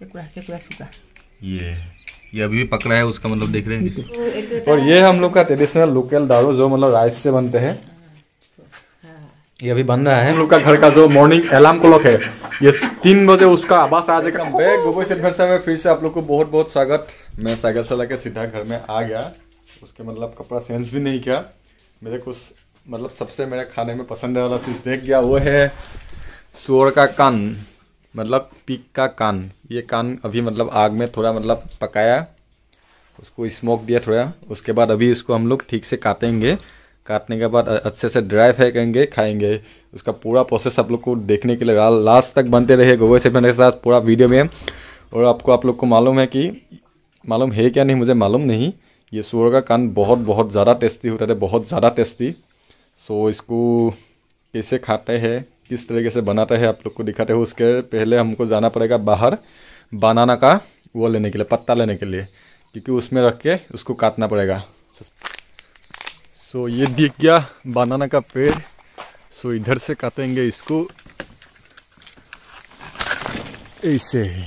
केकुड़ा केकुड़ा सूखा। ये ये अभी भी पकड़ा है उसका मतलब देख रहे हैं और ये हम लोग का ट्रेडिशनल लोकल दारू जो मतलब राइस से बनते हैं ये अभी बन रहा है। हम लोग का घर का जो मॉर्निंग अलार्म क्लॉक है ये तीन बजे उसका आवाज़ आ जाएगा। गोबर एडवेंचर में फिर से आप लोग को बहुत बहुत स्वागत। मैं साइकिल चला के सीधा घर में आ गया। उसके मतलब कपड़ा चेंज भी नहीं किया। मेरे कुछ मतलब सबसे मेरे खाने में पसंद वाला चीज़ देख गया वो है सुअर का कान। मतलब पीक का कान। ये कान अभी मतलब आग में थोड़ा मतलब पकाया, उसको स्मोक दिया थोड़ा। उसके बाद अभी इसको हम लोग ठीक से काटेंगे। काटने के बाद अच्छे से ड्राई फ्राई करेंगे, खाएँगे। उसका पूरा प्रोसेस आप लोग को देखने के लिए लास्ट तक बनते रहे गोबर से के साथ पूरा वीडियो में। और आपको आप लोग को मालूम है कि, मालूम है क्या नहीं मुझे मालूम नहीं। ये सुअर का कान बहुत बहुत ज़्यादा टेस्टी होता है, बहुत ज़्यादा टेस्टी सो इसको कैसे खाते हैं? किस तरीके से बनाते हैं आप लोग को दिखाते हैं, उसके पहले हमको जाना पड़ेगा बाहर, बनाना का, वो लेने के लिए, पत्ता लेने के लिए, क्योंकि उसमें रख के उसको काटना पड़ेगा। सो ये दिख गया बनाना का पेड़। सो इधर से काटेंगे इसको। ऐसे। ही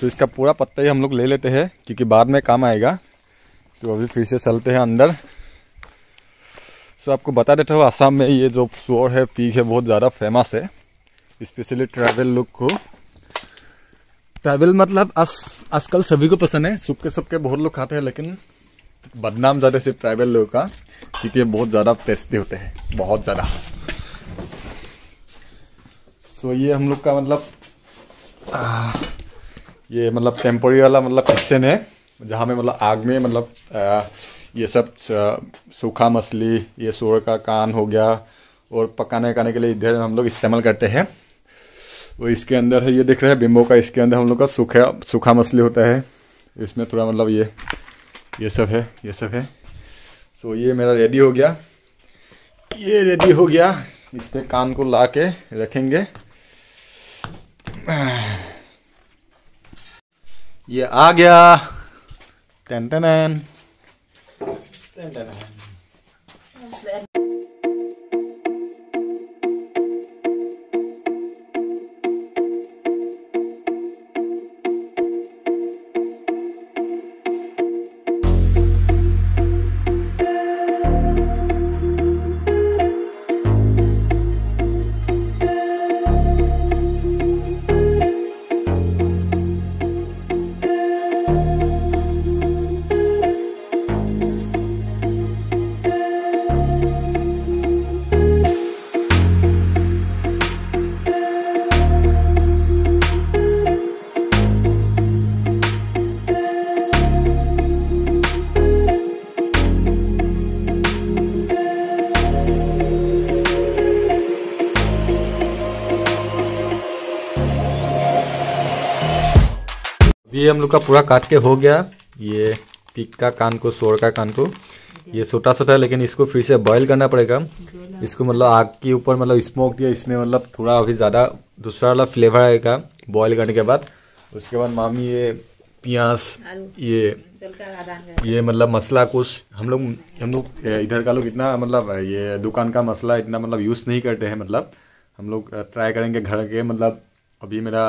तो इसका पूरा पत्ता ही हम लोग ले लेते हैं, क्योंकि बाद में काम आएगा। तो अभी फिर से चलते हैं अंदर। सो आपको बता देता हूँ, आसाम में ये जो शोर है पीक है, बहुत ज़्यादा फ़ेमस है। स्पेशली ट्रैवल लोग को। ट्रैवल मतलब आज आजकल सभी को पसंद है। सुबह सुबह बहुत लोग खाते हैं, लेकिन बदनाम ज़्यादा सिर्फ़ ट्राइबल लोगों का, क्योंकि ये बहुत ज़्यादा टेस्टी होते हैं। बहुत ज़्यादा। सो ये हम लोग का मतलब ये मतलब टेम्पोरी वाला मतलब किचन है, जहाँ में मतलब आग में मतलब ये सब सूखा मछली ये सूअर का कान हो गया और पकाने खाने के लिए इधर हम लोग इस्तेमाल करते हैं। वो इसके अंदर है, ये दिख रहा है बिम्बो का इसके अंदर हम लोग का सूखा सूखा मछली होता है। इसमें थोड़ा मतलब ये ये सब है, ये सब है। तो ये मेरा रेडी हो गया। ये रेडी हो गया। इस पे कान को ला के रखेंगे। ये आ गया। Ten ten. हम लोग का पूरा काट के हो गया। ये पिक का कान को सोर का कान को। ये छोटा छोटा है लेकिन इसको फिर से बॉईल करना पड़ेगा। इसको मतलब आग के ऊपर मतलब स्मोक दिया इसमें मतलब थोड़ा अभी ज़्यादा दूसरा वाला फ्लेवर आएगा बॉईल करने के बाद। उसके बाद मामी ये प्याज ये ये मतलब मसला कुछ हम लोग हम लोग इधर का लोग इतना मतलब ये दुकान का मसला इतना मतलब यूज़ नहीं करते हैं मतलब। हम लोग ट्राई करेंगे घर के मतलब अभी मेरा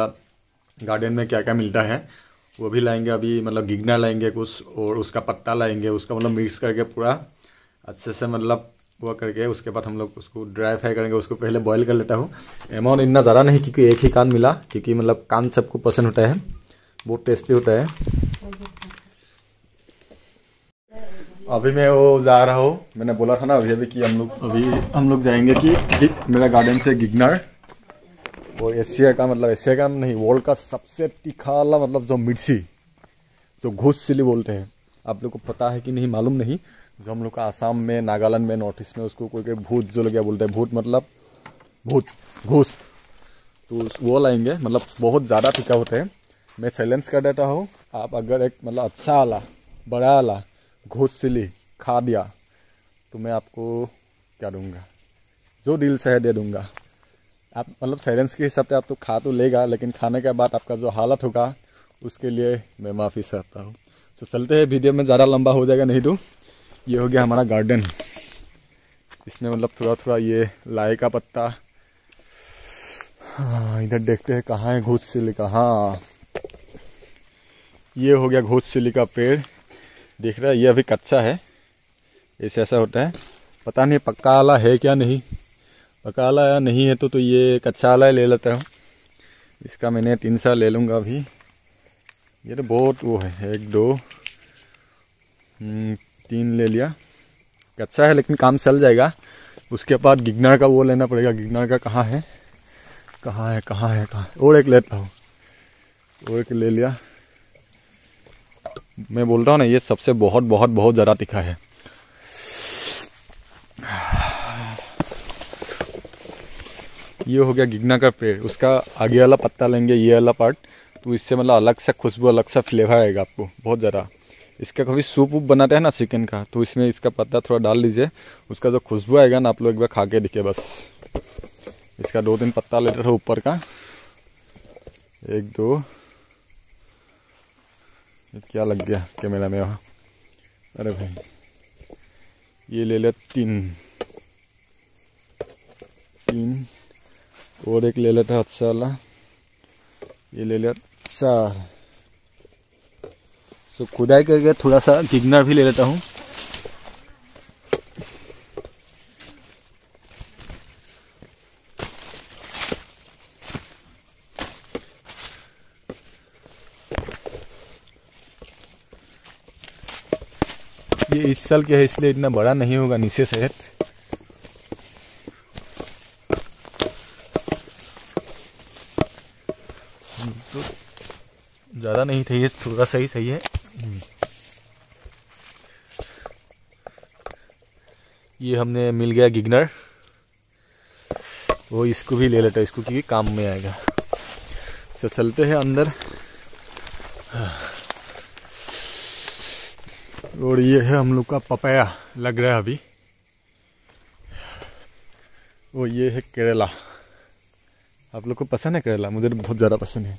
गार्डन में क्या क्या मिलता है। वो भी लाएँगे, अभी मतलब गिगना लाएँगे कुछ और उसका पत्ता लाएँगे, उसका मतलब मिक्स करके पूरा अच्छे से मतलब वो करके उसके बाद हम लोग उसको ड्राई फ्राई करेंगे, उसको पहले बॉईल कर लेता हूँ। अमाउंट इतना ज़्यादा नहीं क्योंकि एक ही कान मिला, क्योंकि मतलब कान सबको पसंद होता है, बहुत टेस्टी होता है। अभी मैं वो जा रहा हूँ, मैंने बोला था ना अभी अभी कि हम लोग, अभी हम लोग जाएँगे कि मेरा गार्डन से गिगनर। वो एशिया का मतलब एशिया का नहीं वर्ल्ड का सबसे तीखा वाला मतलब जो मिर्ची, जो घूस चिली बोलते हैं। आप लोग को पता है कि नहीं, मालूम नहीं। जो हम लोग का आसाम में, नागालैंड में, नॉर्थ ईस्ट में, उसको कोई कोई भूत, जो लगे बोलते हैं, भूत मतलब भूत, घूस। तो वो लाएँगे मतलब बहुत ज़्यादा तीखा होते हैं। मैं साइलेंस कर देता हूँ। आप अगर एक मतलब अच्छा वाला बड़ा वाला घूस चिली खा दिया तो मैं आपको क्या दूँगा? जो दिल से है दे दूँगा। आप मतलब साइलेंस के हिसाब से आप तो खा तो लेगा, लेकिन खाने के बाद आपका जो हालत होगा, उसके लिए मैं माफ़ी चाहता हूँ। तो चलते हैं वीडियो में ज़्यादा लंबा हो जाएगा, नहीं तो ये हो गया हमारा गार्डन इसमें मतलब थोड़ा थोड़ा ये लाई का पत्ता। हाँ इधर देखते हैं कहाँ है घूस सिल हाँ। ये हो गया घोष चिली का पेड़। देख रहा है, ये अभी कच्चा है। ऐसे ऐसा होता है। पता नहीं, पक्का वाला है क्या नहीं? या नहीं है तो तो ये कच्चा ही ले लेता हूँ। इसका मैंने तीन साल ले लूँगा अभी। ये तो बहुत वो है एक दो हम्म, तीन ले लिया। कच्चा है लेकिन काम चल जाएगा। उसके बाद गिगनर का वो लेना पड़ेगा। गिगनर का कहाँ है? कहाँ है कहाँ है कहाँ और एक लेता हूँ। और एक ले लिया। मैं बोल रहा हूँ ना ये सबसे बहुत बहुत बहुत ज़्यादा तीखा है। ये हो गया गिगना का पेड़। उसका आगे वाला पत्ता लेंगे, ये वाला पार्ट तो इससे मतलब अलग सा खुशबू, अलग सा फ्लेवर आएगा आपको, बहुत ज़्यादा। इसका कभी सूप वूप बनाते हैं ना चिकन का तो इसमें इसका पत्ता थोड़ा डाल लीजिए उसका जो खुशबू आएगा ना, आप लोग एक बार खा के दिखे बस। इसका दो तीन पत्ता लेते रहो ऊपर का। एक, दो। क्या लग गया कैमरा में वहाँ अरे भाई। ये ले ले तीन। तीन। और एक ले लेता अच्छा वाला ये ले लिया चार सो खुदाई करके थोड़ा सा गिगनर भी ले लेता हूँ ये इस साल के है इसलिए इतना बड़ा नहीं होगा नीचे से तो ज़्यादा नहीं ये थोड़ा सा ही सही है। ये हमने मिल गया गिगनर। वो इसको भी ले लेता है, इसको क्योंकि काम में आएगा। तो चलते हैं अंदर। और ये है हम लोग का पपाया लग रहा है अभी। वो ये है केरला। आप लोग को पसंद है केरला? मुझे तो बहुत ज़्यादा पसंद है।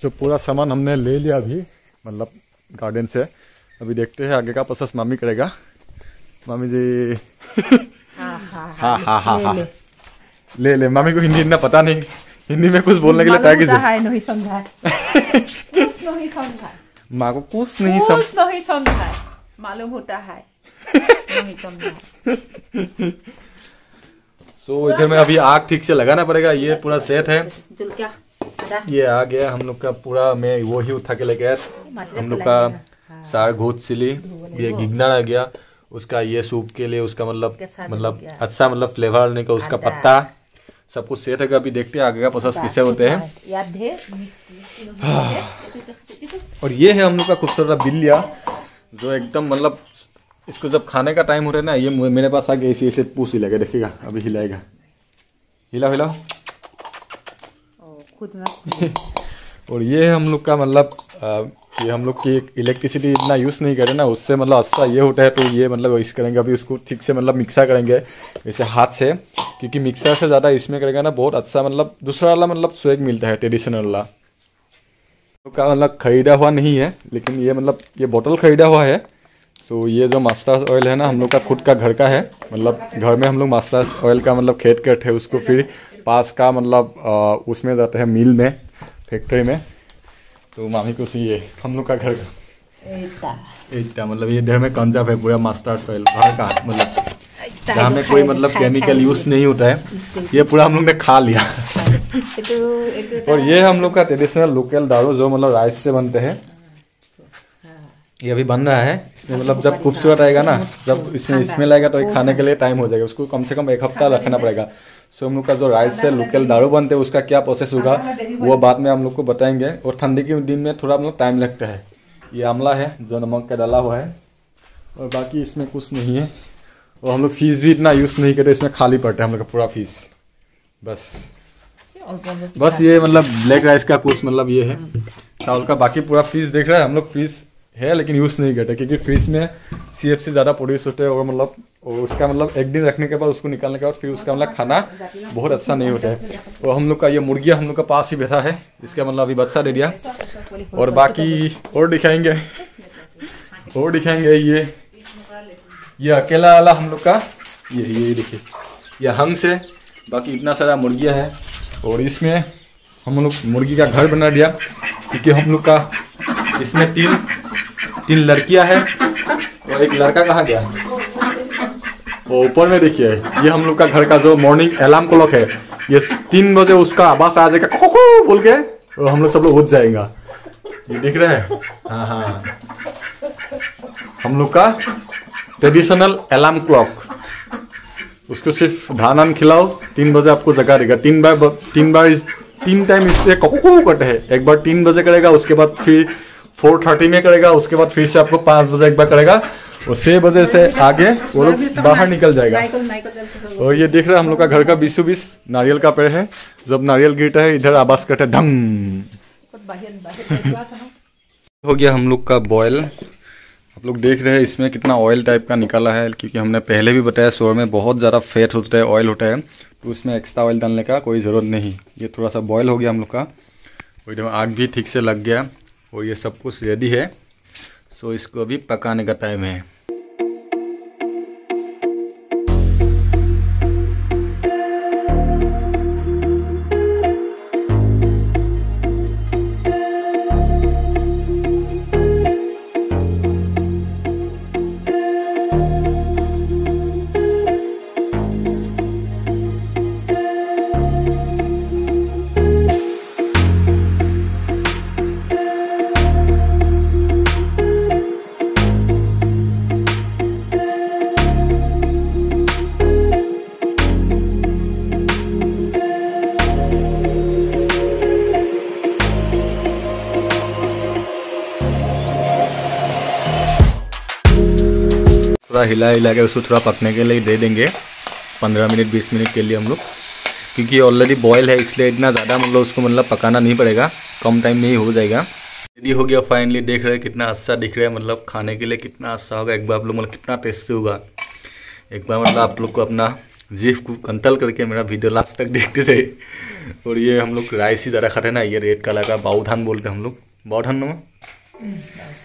तो पूरा सामान हमने ले लिया अभी मतलब गार्डन से। अभी देखते हैं आगे का प्रोसेस मामी करेगा। मामी जी हाँ हाँ हाँ हाँ। हाँ ले, हाँ ले। मामी को हिंदी इतना पता नहीं। हिंदी में कुछ बोलने के लिए कीजिए नहीं नहीं समझाए माँ को कुछ नहीं सम नहीं समझाए मालूम होता है। सो इधर में अभी आग ठीक से लगाना पड़ेगा ये पूरा सेट है। ये आ गया हम लोग का पूरा मैं वो ही उठा के लेके आया। हम लोग का सार घोट सिली ये गिगनर आ गया। उसका ये सूप के लिए उसका मतलब मतलब अच्छा मतलब फ्लेवर आने का उसका पत्ता। सब कुछ सेट है अभी देखते हैं आगे का प्रोसेस किससे होते हैं? है। और ये है हम लोग का खूबसूरत बिल्लिया जो एकदम मतलब इसको जब खाने का टाइम हो रहा है ना ये मेरे पास आके ऐसे ऐसे पूछ हिलाएगा देखेगा अभी हिलाएगा। हिलाओ हिलाओ। खुद और ये हम लोग का मतलब ये हम लोग की इलेक्ट्रिसिटी इतना यूज़ नहीं करें ना उससे मतलब अच्छा ये होता है तो ये मतलब इस करेंगे अभी उसको ठीक से मतलब मिक्सा करेंगे जैसे हाथ से क्योंकि मिक्सर से ज़्यादा इसमें करेगा ना बहुत अच्छा मतलब दूसरा वाला मतलब स्वेग मिलता है ट्रेडिशनल वाला। का मतलब खरीदा हुआ नहीं है लेकिन ये मतलब ये बोतल खरीदा हुआ है। तो ये जो मास्टर्स ऑयल है ना हम लोग का खुद का घर का है। मतलब घर में हम लोग मास्टर्स ऑयल का मतलब खेत करते हैं उसको फिर पास का मतलब उसमें जाते हैं मिल में फैक्ट्री में। तो मामी को सी ये हम लोग का घर का। इतना इतना मतलब ये इधर में कंजर्व है पूरा मास्टर्स ऑयल घर का मतलब। जहाँ में कोई मतलब केमिकल यूज़ नहीं होता है। ये पूरा हम लोग ने खा लिया। itu itu और ये हम लोग का ट्रेडिशनल लोकल दारू जो मतलब राइस से बनते हैं ये अभी बन रहा है। इसमें मतलब जब खूबसूरत आएगा ना जब इसमें स्मेल आएगा तो ये खाने के लिए टाइम हो जाएगा। उसको कम से कम एक हफ़्ता रखना पड़ेगा। सो हम लोग का जो राइस से लोकल दारू बनते हैं उसका क्या प्रोसेस होगा वो बाद में हम लोग को बताएँगे। और ठंडी के दिन में थोड़ा मतलब टाइम लगता है। ये आमला है जो नमक का डाला हुआ है। और बाकी इसमें कुछ नहीं है। और हम लोग फ़ीस भी इतना यूज़ नहीं करते इसमें खाली पड़ता है हम लोग का पूरा फ़ीस बस। बस ये मतलब ब्लैक राइस का कुछ मतलब ये है। चावल का बाकी पूरा फ़ीस देख रहा है हम लोग? फ़ीस है, लेकिन यूज़ नहीं करते, क्योंकि फ्रिज में सी ज़्यादा प्रोड्यूस होते हैं, और मतलब और उसका मतलब एक दिन रखने के बाद उसको निकालने के बाद फिर उसका मतलब खाना बहुत अच्छा नहीं होता है। और हम लोग का ये मुर्गिया हम लोग का पास ही बैठा है, इसका मतलब अभी बच्चा दे दिया और बाकी और दिखाएँगे और दिखाएँगे ये ये अकेला वाला हम लोग का ये ये देखिए, ये हंस है, बाकी इतना सारा मुर्गिया है। और इसमें हम लोग मुर्गी का घर बना दिया, क्योंकि हम लोग का इसमें तीन तीन लड़कियाँ हैं। और एक लड़का कहाँ गया? वो ऊपर में देखिए, ये हम लोग का घर का जो मॉर्निंग अलार्म क्लॉक है, ये तीन बजे उसका आवाज़ आ जाएगा को बोल के, और हम लोग सब लोग उठ जाएगा। ये दिख रहा है? हाँ हाँ। हम लोग का ट्रेडिशनल अलार्म क्लॉक उसको सिर्फ़ धान आन खिलाओ, तीन बजे आपको जगा देगा। तीन बार तीन बार तीन टाइम इससे को करते हैं। एक बार तीन बजे करेगा, उसके बाद फिर फोर थर्टी में करेगा उसके बाद फिर से आपको पाँच बजे एक बार करेगा और छह बजे से आगे वो लोग बाहर निकल जाएगा। और ये देख रहे हम लोग का घर का बीसों बीस नारियल का पेड़ है जब नारियल गिरता है इधर आवाज़ करता है ढंग हो गया हम लोग का बॉयल आप लोग देख रहे हैं इसमें कितना ऑयल टाइप का निकाला है क्योंकि हमने पहले भी बताया शोर में बहुत ज़्यादा फैट होता है ऑयल होता है तो उसमें एक्स्ट्रा ऑयल डालने का कोई ज़रूरत नहीं। ये थोड़ा सा बॉयल हो गया हम लोग का। और एकदम आग भी ठीक से लग गया। और ये सब कुछ रेडी है। सो इसको अभी पकाने का टाइम है। हिला हिला के उसको थोड़ा पकने के लिए दे देंगे। पंद्रह मिनट, बीस मिनट के लिए हम लोग। क्योंकि ऑलरेडी बॉयल है, इसलिए इतना ज़्यादा मतलब उसको मतलब पकाना नहीं पड़ेगा। कम टाइम में ही हो जाएगा। रेडी हो गया फाइनली देख रहे हैं कितना अच्छा दिख रहा है मतलब खाने के लिए कितना अच्छा होगा। एक बार आप लोग मतलब कितना टेस्टी होगा। एक बार मतलब आप लोग को अपना जीफ को कंतल करके मेरा वीडियो लास्ट तक देखते थे और ये हम लोग राइस ही ज़्यादा खाते ना, ये रेड कलर का बाऊ धान बोलते हम लोग। बाऊ धान नो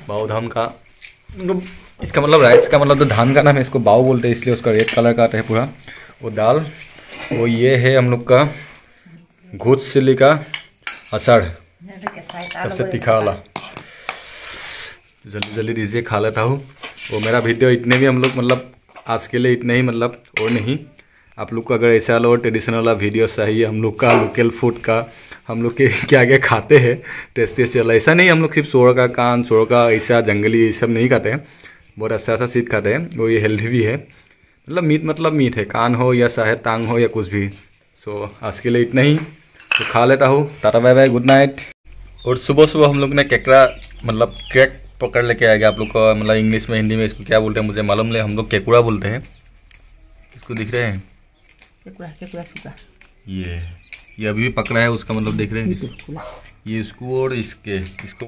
बाऊ धान का। मतलब इसका मतलब राइस का मतलब तो धान का नाम है, इसको बाऊ बोलते हैं, इसलिए उसका रेड कलर का आता है पूरा। वो दाल, वो ये है हम लोग का घूस सिली का अचार। सबसे तीखा वाला जल्दी जल्दी दीजिए, खा लेता हूँ। वो मेरा वीडियो इतने भी हम लोग मतलब आज के लिए इतने ही मतलब और नहीं। आप लोग को अगर ऐसा वाला और ट्रेडिशनल वाला वीडियो चाहिए, हम लोग का लोकल फ़ूड का, हम लोग के क्या क्या खाते हैं टेस्टी टेस्टी वाला, ऐसा नहीं, हम लोग सिर्फ़ सोर का कान सोर का ऐसा जंगली, ये सब नहीं खाते हैं। बहुत अच्छा अच्छा चीज़ खाते हैं वो ये हेल्दी भी है। मतलब मीट मतलब मीट है कान हो या चाहे टांग हो या कुछ भी। सो आज के लिए इतना ही। तो खा लेता हूँ। Tata bye bye good night और सुबह सुबह हम लोग ने केकड़ा मतलब क्रैक पकड़ लेके आ गया आप लोग को। मतलब इंग्लिश में हिंदी में इसको क्या बोलते हैं मुझे मालूम नहीं। हम लोग केकुड़ा बोलते हैं। इसको दिख रहे हैं? केकुड़ा केकुड़ा सुगा ये ये अभी भी पकड़ा है उसका मतलब देख रहे हैं। ये इसको और इसके इसको